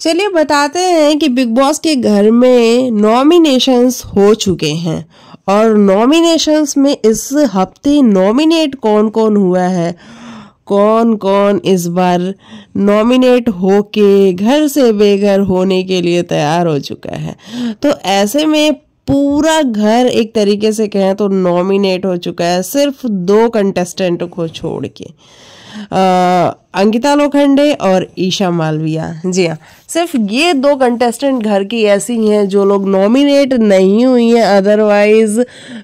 चलिए बताते हैं कि बिग बॉस के घर में नॉमिनेशंस हो चुके हैं। और नॉमिनेशंस में इस हफ़्ते नॉमिनेट कौन कौन हुआ है? कौन कौन इस बार नॉमिनेट होके घर से बेघर होने के लिए तैयार हो चुका है? तो ऐसे में पूरा घर एक तरीके से कहें तो नॉमिनेट हो चुका है सिर्फ़ दो कंटेस्टेंट को छोड़ के। आ, अंकिता लोखंडे और ईशा मालविया। जी हाँ सिर्फ़ ये दो कंटेस्टेंट घर की ऐसी हैं जो लोग नॉमिनेट नहीं हुई हैं। अदरवाइज़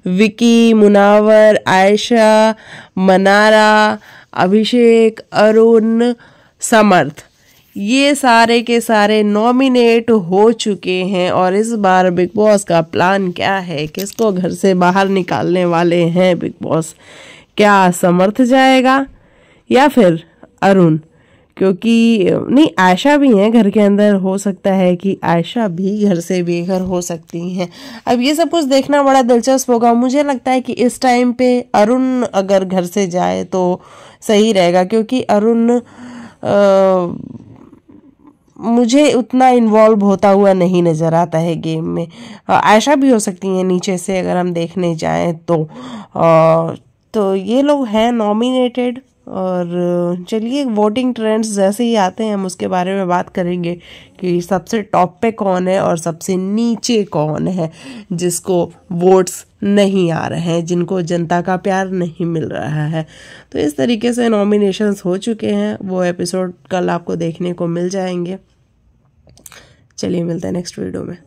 विकी मुनावर आयशा मनारा अभिषेक अरुण समर्थ। ये सारे के सारे नॉमिनेट हो चुके हैं और इस बार बिग बॉस का प्लान क्या है? किसको घर से बाहर निकालने वाले हैं बिग बॉस क्या समर्थ जाएगा? या फिर अरुण? क्योंकि, नहीं, आयशा भी हैं घर के अंदर। हो सकता है कि आयशा भी घर से बेघर हो सकती हैं। अब ये सब कुछ देखना बड़ा दिलचस्प होगा। मुझे लगता है कि इस टाइम पे अरुण अगर घर से जाए तो सही रहेगा। क्योंकि अरुण मुझे उतना इन्वॉल्व होता हुआ नहीं नज़र आता है गेम में। आयशा भी हो सकती हैं नीचे से अगर हम देखने जाएँ तो। आ, तो ये लोग हैं नॉमिनेटेड और चलिए वोटिंग ट्रेंड्स जैसे ही आते हैं, हम उसके बारे में बात करेंगे कि सबसे टॉप पे कौन है और सबसे नीचे कौन है, जिसको वोट्स नहीं आ रहे हैं, जिनको जनता का प्यार नहीं मिल रहा है। तो इस तरीके से नॉमिनेशंस हो चुके हैं। वो एपिसोड कल आपको देखने को मिल जाएँगे। चलिए, मिलते हैं नेक्स्ट वीडियो में।